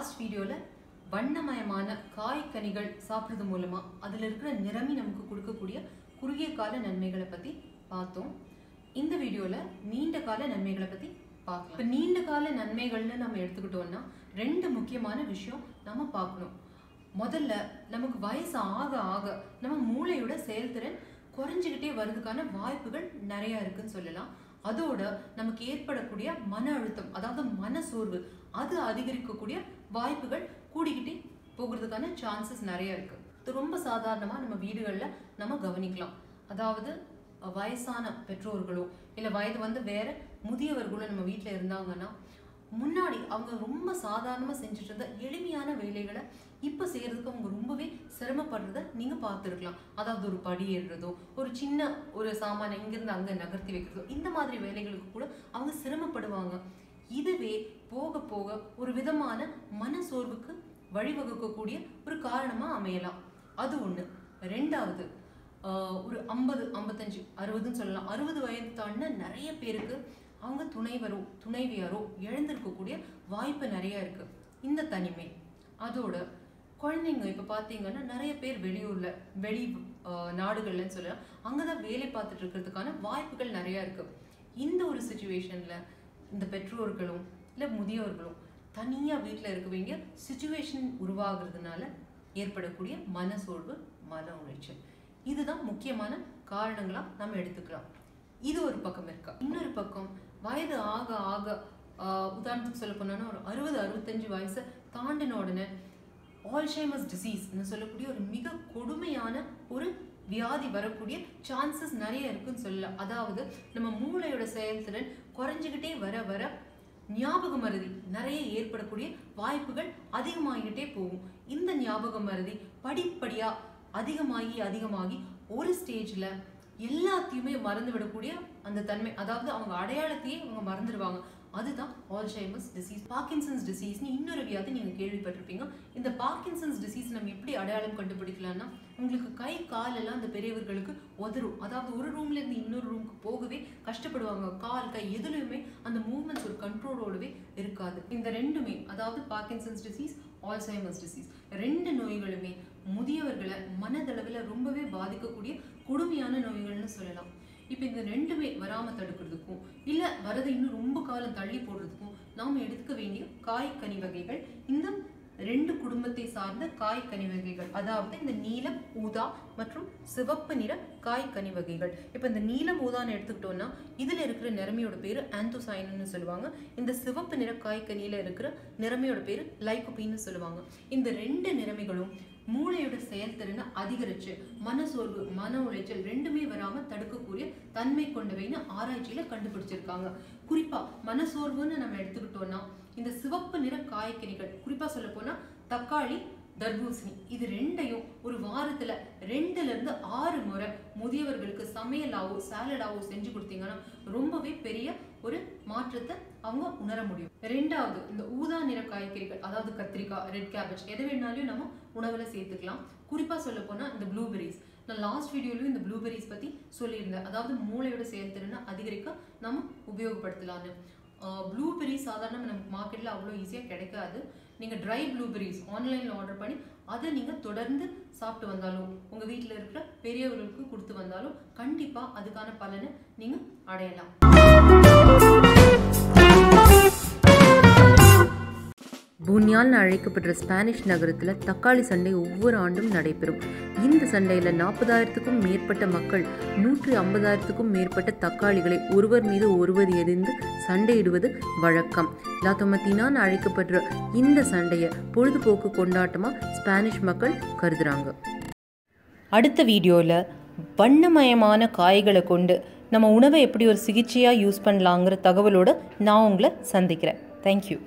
Last வீடியோவில் வண்ணமயமான காய் கனிகள் சாப்பிட்றது மூலமாக அதில் இருக்கிற நிறமி நமக்கு கொடுக்கக்கூடிய குறுகிய கால நன்மைகளை பற்றி பார்த்தோம். இந்த வீடியோவில் நீண்ட கால நன்மைகளை பற்றி பார்க்கலாம். இப்போ நீண்ட கால நன்மைகள்னு நம்ம எடுத்துக்கிட்டோம்னா ரெண்டு முக்கியமான விஷயம் நம்ம பார்க்கணும். முதல்ல நமக்கு வயசு ஆக ஆக நம்ம மூளையோட செயல்திறன் குறைஞ்சிக்கிட்டே வர்றதுக்கான வாய்ப்புகள் நிறைய இருக்குன்னு சொல்லலாம். அதோட நமக்கு ஏற்படக்கூடிய மன அழுத்தம் அதாவது மனசோர்வு அது அதிகரிக்கக்கூடிய வாய்ப்புகள் கூடிக்கிட்டே போகிறதுக்கான சான்சஸ் நிறைய இருக்கு. இது ரொம்ப சாதாரணமாக நம்ம வீடுகளில் நம்ம கவனிக்கலாம். அதாவது வயசான பெற்றோர்களோ இல்லை வயது வந்து வேற முதியவர்களோ நம்ம வீட்டில் இருந்தாங்கன்னா முன்னாடி அவங்க ரொம்ப சாதாரணமாக செஞ்சுட்டு இருந்த எளிமையான வேலைகளை இப்போ செய்யறதுக்கு அவங்க ரொம்பவே சிரமப்படுறத நீங்க பார்த்துருக்கலாம். அதாவது ஒரு படி ஏறுறதோ ஒரு சின்ன ஒரு சாமானை இங்கிருந்து அங்கே நகர்த்தி வைக்கிறதோ இந்த மாதிரி வேலைகளுக்கு கூட அவங்க சிரமப்படுவாங்க. இதுவே போக போக ஒரு விதமான மனசோர்வுக்கு வழிவகுக்கக்கூடிய ஒரு காரணமா அமையலாம். அது ஒண்ணு. ரெண்டாவது ஆஹ் ஒரு ஐம்பது ஐம்பத்தஞ்சு அறுபதுன்னு சொல்லலாம். அறுபது வயது தாண்டின நிறைய பேருக்கு அவங்க துணைவரோ துணைவியாரோ எழுந்திருக்கக்கூடிய வாய்ப்பு நிறைய இருக்கு. இந்த தனிமை அதோட குழந்தைங்க இப்போ பார்த்தீங்கன்னா நிறைய பேர் வெளியூரில் வெளி நாடுகள்லன்னு சொல்லலாம் அங்கே தான் வேலை பார்த்துட்டு இருக்கிறதுக்கான வாய்ப்புகள் நிறையா இருக்கு. இந்த ஒரு சுச்சுவேஷனில் இந்த பெற்றோர்களும் இல்லை முதியோர்களும் தனியாக வீட்டில் இருக்க வேண்டிய சுச்சுவேஷன் உருவாகிறதுனால ஏற்படக்கூடிய மனசோர்வு மன உளைச்சல். இதுதான் முக்கியமான காரணங்களாக நம்ம எடுத்துக்கலாம். இது ஒரு பக்கம் இருக்கா. இன்னொரு பக்கம் வயது ஆக ஆக உதாரணத்துக்கு சொல்ல போனோம்னா ஒரு அறுபது அறுபத்தஞ்சு வயசை தாண்டின உடனே ஆல்ஷைமஸ் டிசீஸ்னு சொல்லக்கூடிய ஒரு மிக கொடுமையான ஒரு வியாதி வரக்கூடிய சான்சஸ் நிறைய இருக்குன்னு சொல்லலாம் அதாவது நம்ம மூளையோட செயல்திறன் குறைஞ்சிக்கிட்டே வர வர ஞாபக மருதி நிறைய ஏற்படக்கூடிய வாய்ப்புகள் அதிகமாகிக்கிட்டே போகும். இந்த ஞாபக மருதி படிப்படியாக அதிகமாகி அதிகமாகி ஒரு ஸ்டேஜில் எல்லாத்தையுமே மறந்து விடக்கூடிய அந்த தன்மை. அதாவது அவங்க அடையாளத்தையே அவங்க மறந்துடுவாங்க அதுதான் ஆல்ஷைமஸ் டிசீஸ் பார்க்கின்சன்ஸ் டிசீஸ்னு இன்னொரு வியாதி நீங்கள் கேள்விப்பட்டிருப்பீங்க. இந்த பார்க்கின்சன்ஸ் டிசீஸ் நம்ம எப்படி அடையாளம் கண்டுபிடிக்கலாம்னா உங்களுக்கு கை கால் எல்லாம் அந்த பெரியவர்களுக்கு உதறும். அதாவது ஒரு ரூம்லேருந்து இன்னொரு ரூமுக்கு போகவே கஷ்டப்படுவாங்க. கால் கை எதுலையுமே அந்த மூவ்மெண்ட்ஸ் ஒரு கண்ட்ரோலோடவே இருக்காது. இந்த ரெண்டுமே அதாவது பார்க்கின்சன்ஸ் டிசீஸ் ஆல்சைமஸ் டிசீஸ் ரெண்டு நோய்களுமே முதியவர்களை மனதளவில் ரொம்பவே பாதிக்கக்கூடிய கொடுமையான நோய்கள்னு சொல்லலாம். இப்போ இந்த ரெண்டுமே வராமல் தடுக்கிறதுக்கும் இல்லை வரதை இன்னும் ரொம்ப காலம் தள்ளி போடுறதுக்கும் நாம் எடுத்துக்க வேண்டிய காய் கனி வகைகள் இந்த ரெண்டு குடும்பத்தை சார்ந்த காய் கனி வகைகள் அதாவது இந்த நீலம் ஊதா மற்றும் சிவப்பு நிற காய் கனி வகைகள். இப்போ இந்த நீலம் ஊதான்னு எடுத்துக்கிட்டோம்னா இதில் இருக்கிற நிறமையோட பேர் ஆந்தோசைன்னு சொல்லுவாங்க. இந்த சிவப்பு நிற காய் கனியில் இருக்கிற நிறமையோட பேர் லைகோபின்னு சொல்லுவாங்க. இந்த ரெண்டு நிறமைகளும் மூளையோட செயல்திறனை அதிகரிச்சு மனசோர்வு மன உளைச்சல் ரெண்டுமே வராம தடுக்கக்கூடிய தன்மை கொண்டவைன்னு ஆராய்ச்சியில கண்டுபிடிச்சிருக்காங்க. குறிப்பா மனசோர்வுன்னு நம்ம எடுத்துக்கிட்டோம்னா இந்த சிவப்பு நிற காய்கறிகள் குறிப்பா சொல்ல போனா தக்காளி தர்பூசணி. இது ரெண்டையும் ஒரு வாரத்துல ரெண்டுல இருந்து ஆறு முறை முதியவர்களுக்கு சமையலாவோ சாலடாவோ செஞ்சு கொடுத்தீங்கன்னா ரொம்பவே பெரிய ஒரு மாற்றத்தை அவங்க உணர முடியும். ரெண்டாவது இந்த ஊதா நிற காய்கறிகள் அதாவது கத்திரிக்காய் ரெட் கேபேஜ் எதை வேணாலும் நம்ம உணவுல சேர்த்துக்கலாம். குறிப்பா சொல்ல போனா இந்த ப்ளூபெரிஸ் நான் லாஸ்ட் வீடியோலயும் இந்த ப்ளூபெரிஸ் பத்தி சொல்லியிருந்தேன். அதாவது மூளையோட செயல்திறனை அதிகரிக்க நம்ம உபயோகப்படுத்தலாம்னு. ப்ளூபெரி சாதாரண நமக்கு மார்க்கெட்டில் அவ்வளோ ஈஸியாக கிடைக்காது. நீங்கள் ட்ரை ப்ளூபெரிஸ் ஆன்லைனில் ஆர்டர் பண்ணி அதை நீங்கள் தொடர்ந்து சாப்பிட்டு வந்தாலும் உங்கள் வீட்டில் இருக்கிற பெரியவர்களுக்கு கொடுத்து வந்தாலும் கண்டிப்பாக அதுக்கான பலனை நீங்கள் அடையலாம். பூனியால்னு அழைக்கப்படுற ஸ்பானிஷ் நகரத்தில் தக்காளி சண்டை ஒவ்வொரு ஆண்டும் நடைபெறும். இந்த சண்டையில் நாற்பதாயிரத்துக்கும் மேற்பட்ட மக்கள் நூற்றி ஐம்பதாயிரத்துக்கும் மேற்பட்ட தக்காளிகளை ஒருவர் மீது ஒருவர் எரிந்து சண்டையிடுவது வழக்கம். லாத்தமத்தினான்னு அழைக்கப்படுற இந்த சண்டையை பொழுதுபோக்கு கொண்டாட்டமாக ஸ்பானிஷ் மக்கள் கருதுகிறாங்க அடுத்த வீடியோவில் வண்ணமயமான காய்களை கொண்டு நம்ம உணவை எப்படி ஒரு சிகிச்சையாக யூஸ் பண்ணலாங்கிற தகவலோடு நான் உங்களை சந்திக்கிறேன். தேங்க்யூ